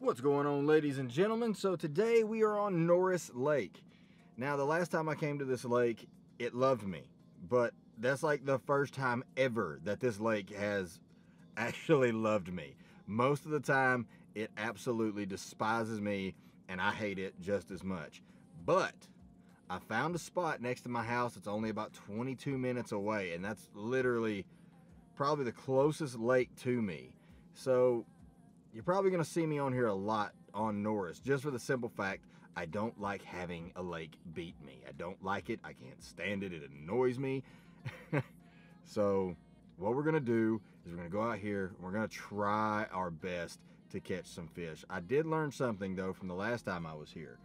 What's going on, ladies and gentlemen? So today we are on Norris Lake. Now, the last time I came to this lake, it loved me, but that's like the first time ever that this lake has actually loved me. Most of the time, it absolutely despises me and I hate it just as much. But I found a spot next to my house that's only about 22 minutes away, and that's literally probably the closest lake to me. So you're probably going to see me on here a lot on Norris, just for the simple fact I don't like having a lake beat me. I don't like it. I can't stand it. It annoys me. so what we're going to do is we're going to go out here. we're going to try our best to catch some fish. I did learn something though from the last time I was here.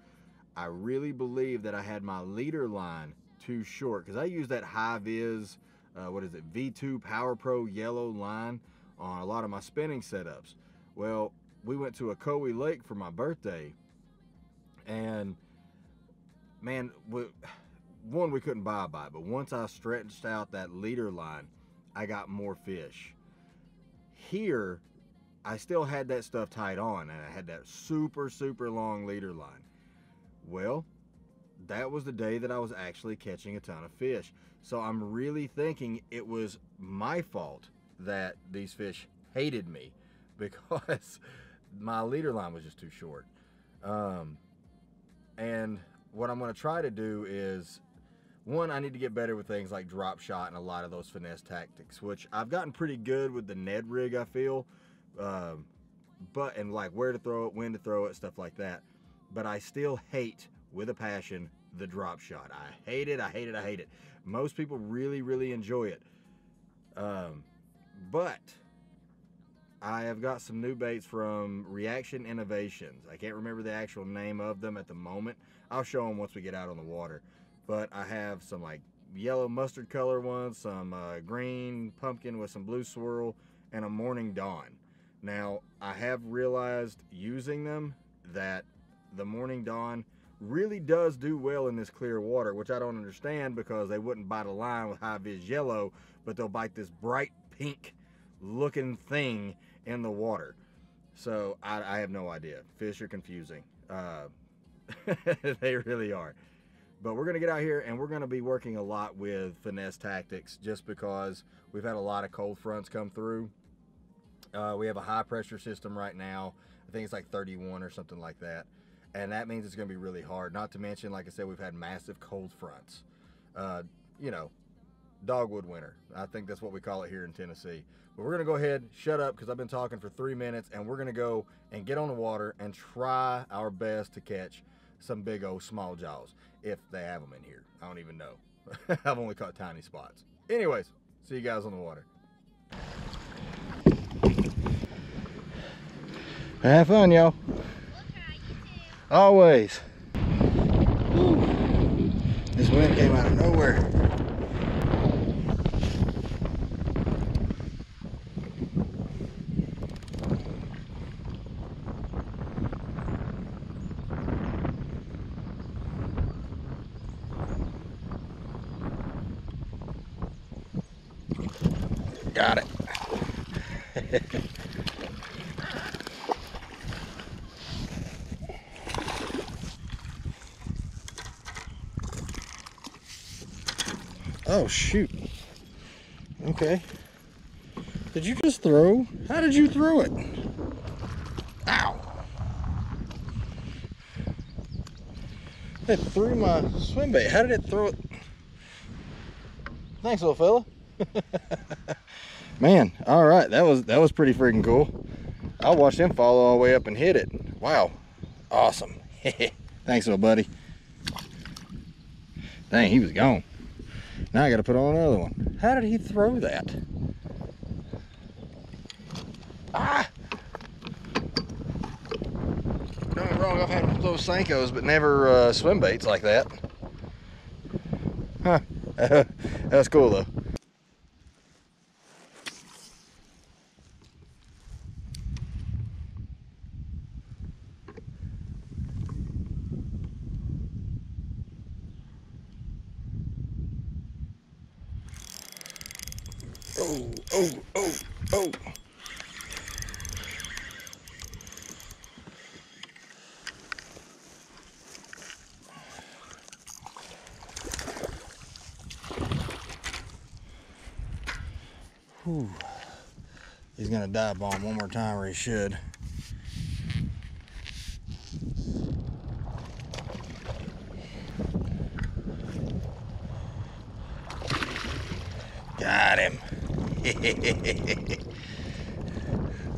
I really believe that I had my leader line too short because I use that high vis, uh, what is it, V2 Power Pro yellow line on a lot of my spinning setups. Well, we went to Ocoee Lake for my birthday, and man, we, one we couldn't buy bite, but once I stretched out that leader line, I got more fish. Here, I still had that stuff tied on, and I had that super super long leader line. Well, that was the day that I was actually catching a ton of fish. So I'm really thinking it was my fault that these fish hated me because my leader line was just too short. Um, and what I'm going to try to do is one, I need to get better with things like drop shot and a lot of those finesse tactics, which I've gotten pretty good with the Ned rig, I feel. Um, but, and like where to throw it, when to throw it, stuff like that. But I still hate with a passion the drop shot. I hate it, I hate it, I hate it. Most people really, really enjoy it. Um, but I have got some new baits from Reaction Innovations. I can't remember the actual name of them at the moment. I'll show them once we get out on the water. But I have some like yellow mustard color ones, some uh, green pumpkin with some blue swirl, and a morning dawn. Now, I have realized using them that the morning dawn really does do well in this clear water, which I don't understand because they wouldn't bite a line with high vis yellow, but they'll bite this bright pink looking thing in the water. So I, I have no idea. Fish are confusing. Uh, they really are. But we're going to get out here and we're going to be working a lot with finesse tactics just because we've had a lot of cold fronts come through. Uh, we have a high pressure system right now. I think it's like 31 or something like that. And that means it's going to be really hard. Not to mention, like I said, we've had massive cold fronts. Uh, you know, dogwood winter. I think that's what we call it here in Tennessee. But we're gonna go ahead, shut up, because I've been talking for three minutes, and we're gonna go and get on the water and try our best to catch some big old small jaws, if they have them in here. I don't even know. I've only caught tiny spots. Anyways, see you guys on the water. Have fun, y'all. Always. This wind came out of nowhere. Oh, shoot. Okay. Did you just throw? How did you throw it? Ow. It threw my swim bait. How did it throw it? Thanks, little fella. Man, all right, that was that was pretty freaking cool. I watched him fall all the way up and hit it. Wow, awesome. Thanks, little buddy. Dang, he was gone. Now I got to put on another one. How did he throw that? Ah! Don't get wrong, I've had those Senkos, but never uh, swim baits like that. Huh. That's cool though. Oh, oh, oh, oh. Whew. He's gonna dive bomb one more time or he should. I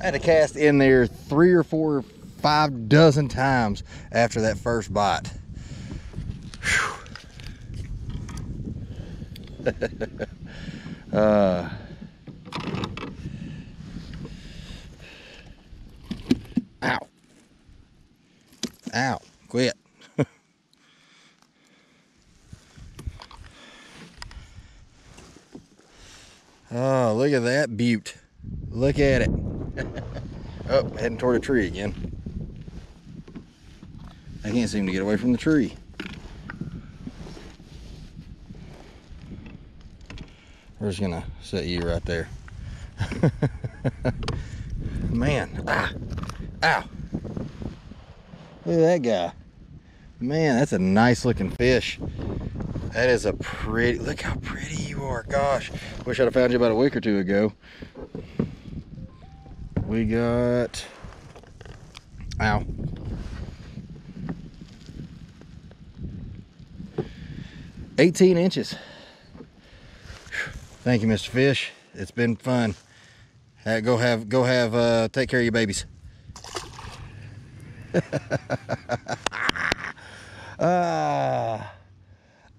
had to cast in there three or four, five dozen times after that first bite. uh, ow. Ow. Quit. oh, look at that butte. Look at it. Oh, heading toward a tree again. I can't seem to get away from the tree. We're just gonna set you right there. Man, ah, ow. Look at that guy. Man, that's a nice looking fish. That is a pretty, look how pretty you are. Gosh, wish I'd have found you about a week or two ago. We got, ow. Eighteen inches. Thank you, Mr. Fish. It's been fun. Go have, go have, uh, take care of your babies. uh,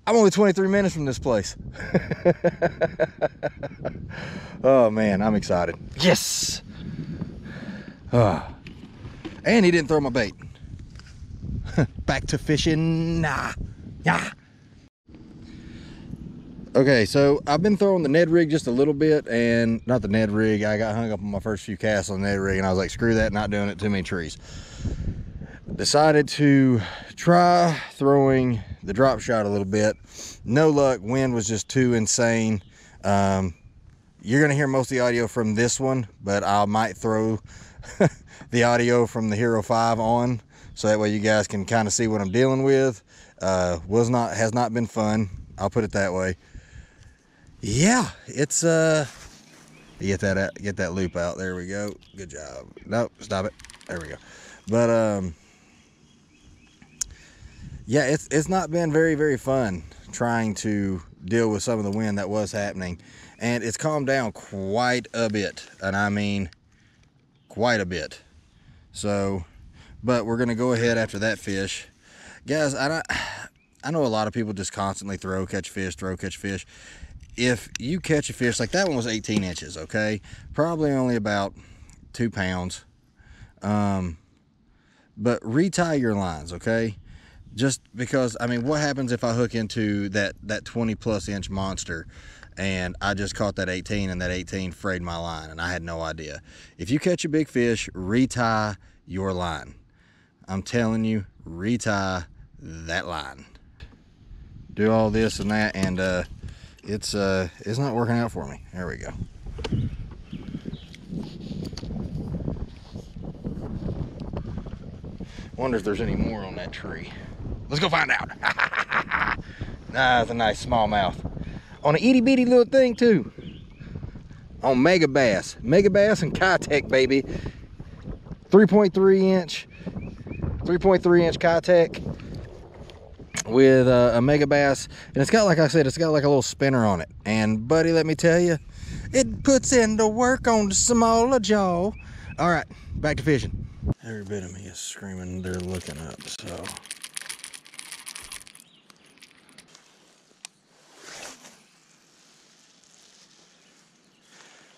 I'm only 23 minutes from this place. oh man, I'm excited. Yes. Uh, and he didn't throw my bait. Back to fishing. Nah. Nah. Okay, so I've been throwing the Ned rig just a little bit and not the Ned rig. I got hung up on my first few casts on the Ned rig and I was like, screw that, not doing it, too many trees. Decided to try throwing the drop shot a little bit. No luck, wind was just too insane. Um, you're gonna hear most of the audio from this one, but I might throw the audio from the Hero 5 on so that way you guys can kind of see what I'm dealing with. Uh, was not, has not been fun. I'll put it that way yeah, it's uh, get that out, get that loop out. There we go. Good job. Nope, stop it. There we go. But um, yeah, it's it's not been very very fun trying to deal with some of the wind that was happening, and it's calmed down quite a bit, and I mean quite a bit. So, but we're gonna go ahead after that fish, guys. I don't, I know a lot of people just constantly throw catch fish, throw catch fish. If you catch a fish like that one was 18 inches okay? Probably only about two pounds. Um, but retie your lines okay? Just because i mean what happens if i hook into that that 20 plus inch monster and i just caught that 18 and that 18 frayed my line and i had no idea. If you catch a big fish retie your line. I'm telling you retie that line. Do all this and that and uh it's uh it's not working out for me. There we go. Wonder if there's any more on that tree. Let's go find out. Nah it's a nice smallmouth on an itty-bitty little thing too. On Megabass. Mega Bass and Keitech baby. 3.3 inch 3.3 inch Keitech with uh, a, a Megabass and it's got like I said it's got like a little spinner on it. And buddy let me tell you it puts in the work on the smaller jaw. All right back to fishing. Every bit of me is screaming. They're looking up so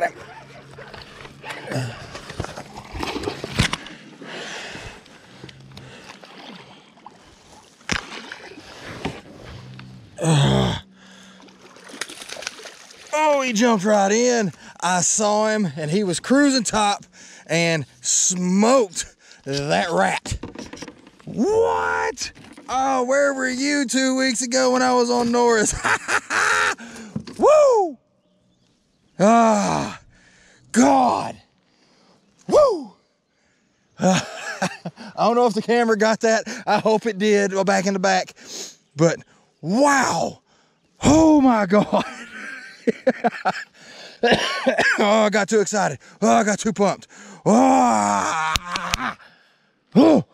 got him. Oh, he jumped right in. I saw him and he was cruising top and smoked that rat. What? Oh, where were you two weeks ago when I was on Norris? Woo! Ah, God. Woo! I don't know if the camera got that. I hope it did. Back in the back. But wow. Oh my God. oh, I got too excited. Oh, I got too pumped. Oh, oh,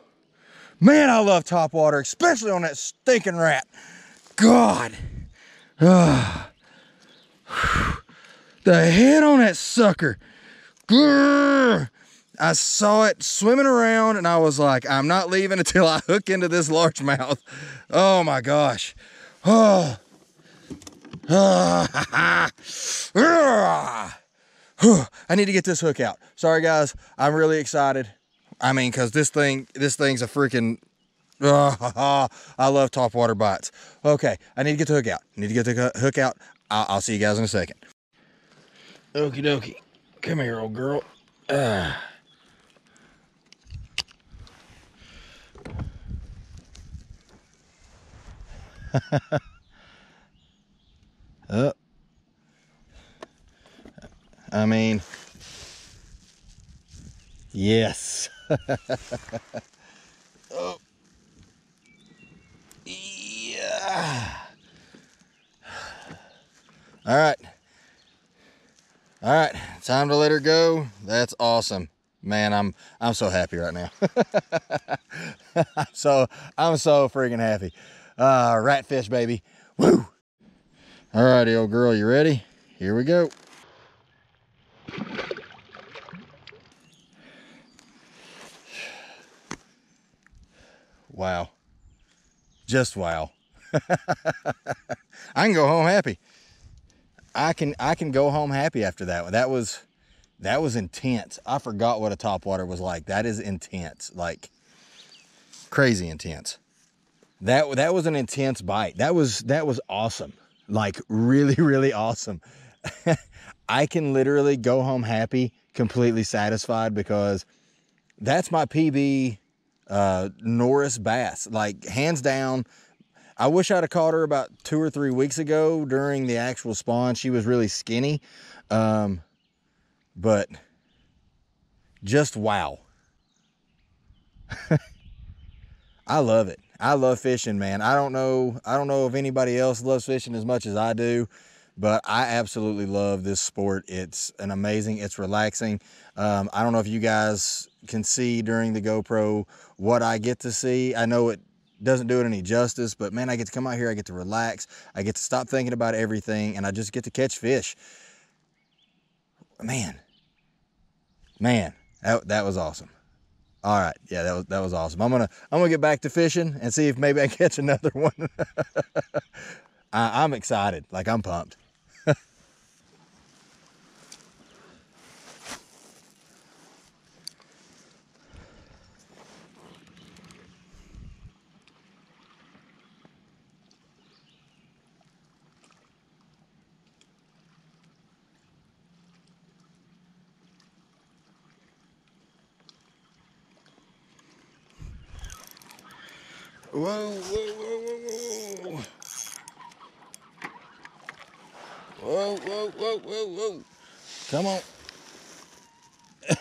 man, I love top water, especially on that stinking rat. God. Oh. The head on that sucker. Grrr. I saw it swimming around and I was like, I'm not leaving until I hook into this largemouth. Oh my gosh. Oh. I need to get this hook out. Sorry guys, I'm really excited. I mean, cause this thing, this thing's a freaking, I love top water bites. Okay, I need to get the hook out. I need to get the hook out. I'll, I'll see you guys in a second. Okie dokie. Come here, old girl. Uh. Oh. I mean, yes. oh. Yeah. All right. All right, time to let her go. That's awesome. Man, I'm I'm so happy right now. So I'm so freaking happy. Uh ratfish baby. Woo! All righty, old girl, you ready? Here we go. Wow. Just wow. I can go home happy. I can I can go home happy after that. That was that was intense. I forgot what a top water was like. That is intense. Like crazy intense. That that was an intense bite. That was that was awesome. Like really really awesome. I can literally go home happy, completely satisfied because that's my PB uh, Norris bass. Like hands down, I wish I'd have caught her about two or three weeks ago during the actual spawn. She was really skinny. Um, but just wow. I love it. I love fishing, man. I don't know. I don't know if anybody else loves fishing as much as I do, but I absolutely love this sport. It's an amazing, it's relaxing. Um, I don't know if you guys can see during the GoPro what I get to see. I know it doesn't do it any justice, but man, I get to come out here, I get to relax, I get to stop thinking about everything, and I just get to catch fish. Man, man, that, that was awesome. All right, yeah, that was that was awesome. I'm gonna I'm gonna get back to fishing and see if maybe I catch another one. I, I'm excited, like I'm pumped. Whoa, whoa, whoa, whoa, whoa. Whoa, whoa, whoa, whoa, whoa. Come on.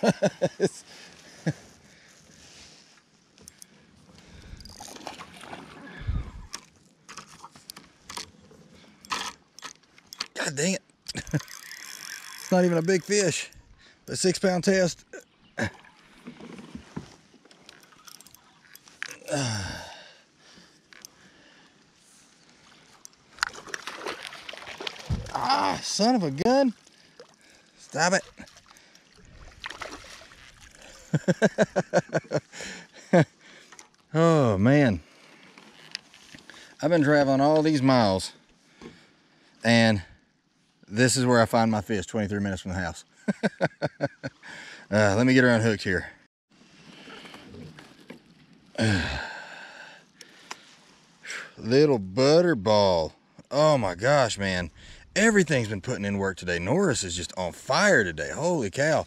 God dang it. it's not even a big fish. A six pound test. Ah, son of a gun. Stop it. oh, man. I've been traveling all these miles, and this is where I find my fish 23 minutes from the house. uh, let me get her unhooked here. Little butterball. Oh my gosh, man. Everything's been putting in work today. Norris is just on fire today. Holy cow.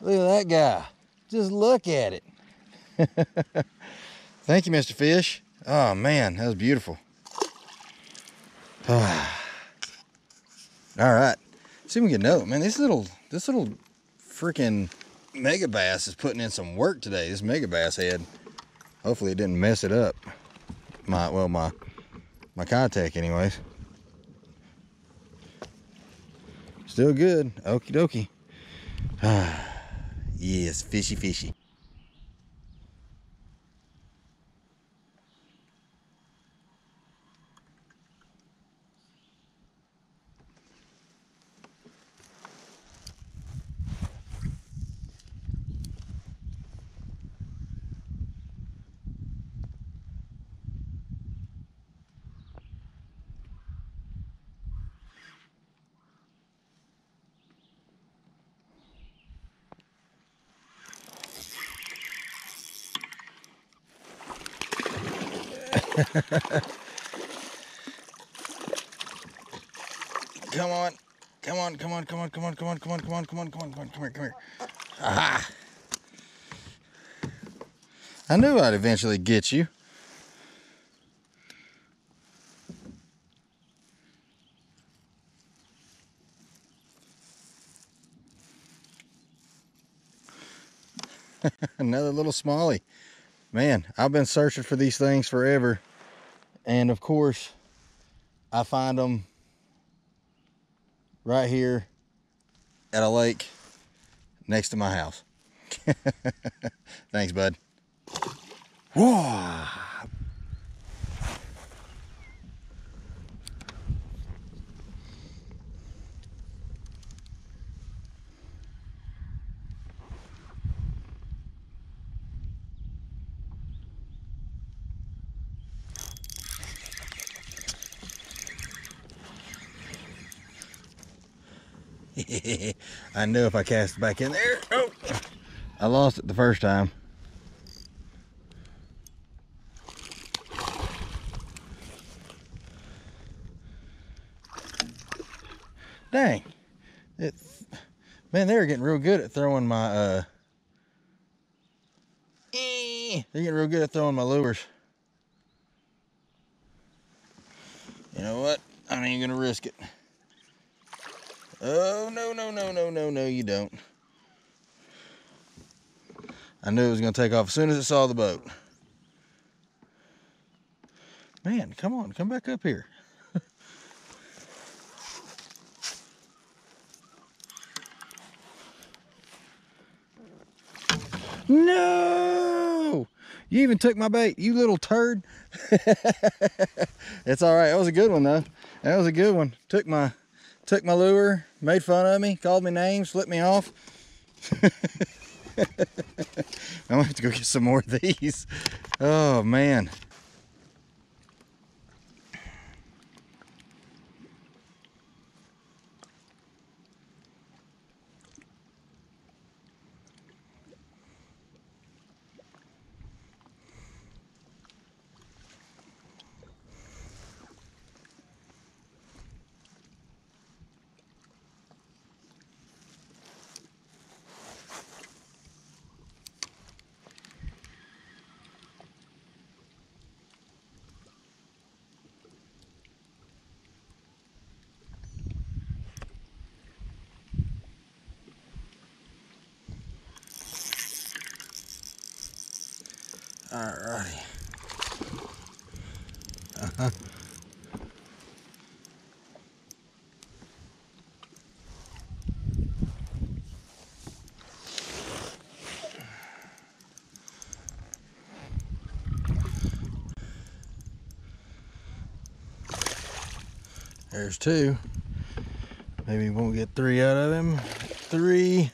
Look at that guy. Just look at it. Thank you, Mr. Fish. Oh man, that was beautiful. All right. See if we can get another. Man, this little this little freaking Megabass is putting in some work today. This Megabass head. Hopefully it didn't mess it up. My well my my contact anyways. Still good. Okie dokie. yes, fishy fishy. Come on. Come on, come on, come on, come on, come on, come on, come on, come on, come on, come on, come here, come here. Aha! I knew I'd eventually get you. Another little smallie. Man, I've been searching for these things forever. And of course, I find them right here at a lake next to my house. Thanks, bud. Whoa. I knew if I cast it back in there. Oh, I lost it the first time. Dang. It, man, they're getting real good at throwing my, uh, they're getting real good at throwing my lures. You know what? I ain't gonna risk it. Oh, no, no, no, no, no, no, you don't. I knew it was going to take off as soon as it saw the boat. Man, come on, come back up here. no! You even took my bait, you little turd. it's all right. That was a good one, though. That was a good one. Took my took my lure, made fun of me, called me names, flipped me off. I'm gonna have to go get some more of these. Oh man. Alrighty. There's two. Maybe we won't get three out of him. Three.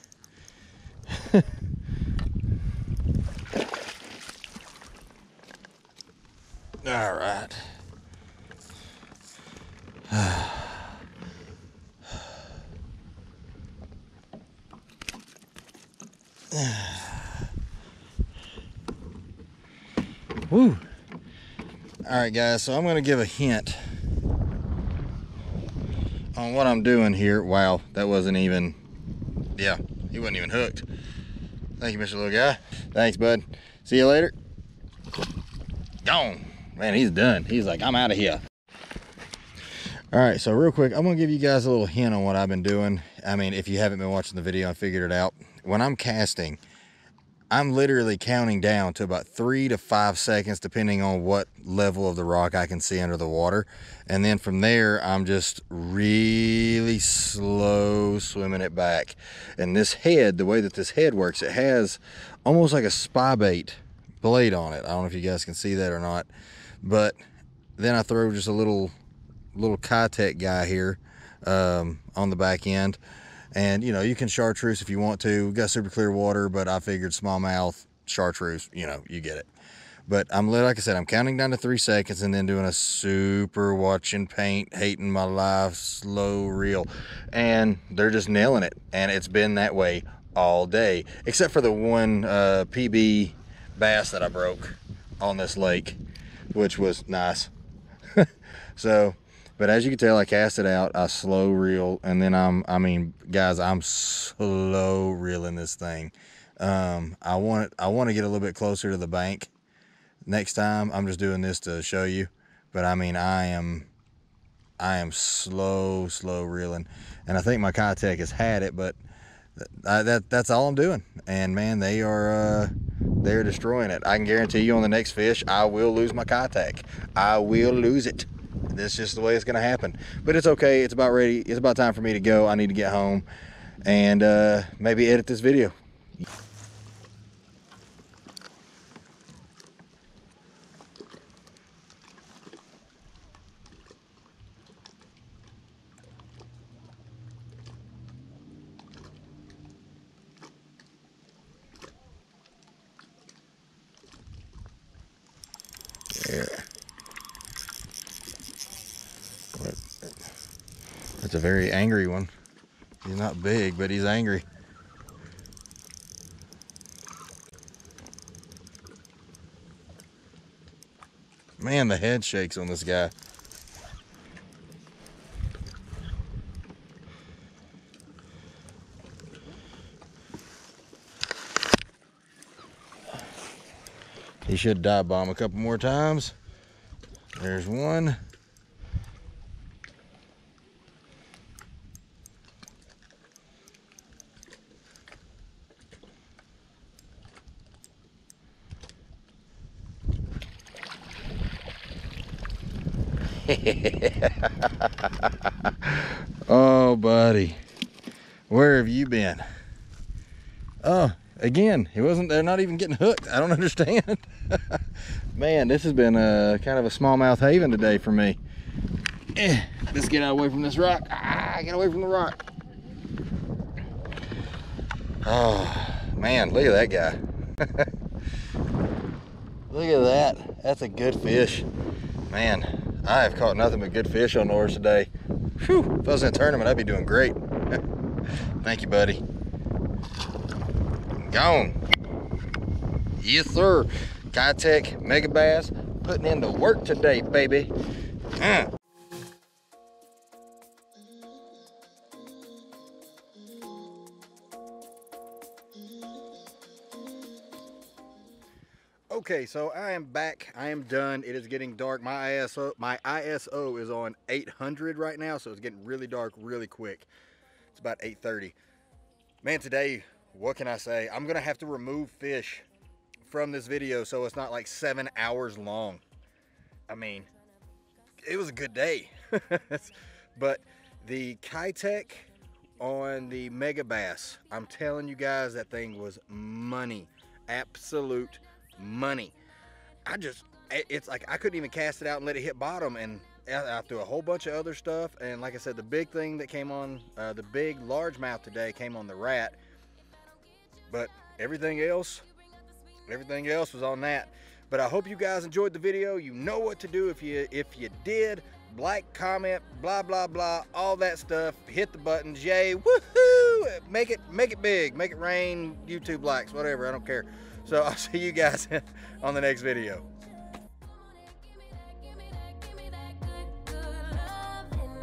All right. Woo. All right, guys, so I'm going to give a hint on what I'm doing here. Wow, that wasn't even, yeah, he wasn't even hooked. Thank you, Mr. Little Guy. Thanks, bud. See you later. Gone. Man, he's done. He's like, I'm out of here. All right, so real quick, I'm gonna give you guys a little hint on what I've been doing. I mean, if you haven't been watching the video and figured it out, when I'm casting, I'm literally counting down to about three to five seconds, depending on what level of the rock I can see under the water. And then from there, I'm just really slow swimming it back. And this head, the way that this head works, it has almost like a spy bait blade on it. I don't know if you guys can see that or not, but then I throw just a little, little Keitech guy here um, on the back end and you know, you can chartreuse if you want to. We've got super clear water, but I figured smallmouth, chartreuse, you know, you get it. But I'm like I said, I'm counting down to three seconds and then doing a super watching paint, hating my life, slow reel. And they're just nailing it. And it's been that way all day, except for the one uh, PB bass that I broke on this lake, which was nice. so but as you can tell, I cast it out, I slow reel, and then I'm, I mean, guys, I'm slow reeling this thing. Um, I want, I want to get a little bit closer to the bank next time. I'm just doing this to show you, but I mean, I am, I am slow, slow reeling, and I think my Keitech has had it, but I, that that's all I'm doing. And man, they are, uh, they're destroying it. I can guarantee you on the next fish, I will lose my Keitech. I will lose it. That's just the way it's going to happen. But it's okay. It's about ready. It's about time for me to go. I need to get home and uh, maybe edit this video. Yeah. It's a very angry one. He's not big, but he's angry. Man, the head shakes on this guy. He should dive bomb a couple more times. There's one. oh, buddy. Where have you been? Oh, again, he wasn't, they're not even getting hooked. I don't understand. Man, this has been a kind of a smallmouth haven today for me. Eh, let's get away from this rock. Ah, get away from the rock. Oh, man, look at that guy. look at that. That's a good fish. Man, I have caught nothing but good fish on Norris today. Whew, if I was in a tournament, I'd be doing great. Thank you, buddy. Gone. Yes, sir. Keitech Megabass putting in the work today, baby. Uh. Okay, so I am back. I am done. It is getting dark. My ISO, my ISO is on 800 right now, so it's getting really dark really quick. It's about 8.30. Man, today, what can I say? I'm gonna have to remove fish from this video so it's not like seven hours long. I mean, it was a good day. but the Keitech on the Megabass, I'm telling you guys, that thing was money. Absolute money. I just, it's like I couldn't even cast it out and let it hit bottom. And I threw a whole bunch of other stuff. And like I said, the big thing that came on, uh, the big largemouth today came on the rat. But everything else, everything else was on that. But I hope you guys enjoyed the video. You know what to do if you if you did. Like, comment, blah, blah, blah, all that stuff. Hit the buttons. Yay, woohoo! woo! Make it, make it big, make it rain. YouTube likes, whatever. I don't care. So I'll see you guys on the next video.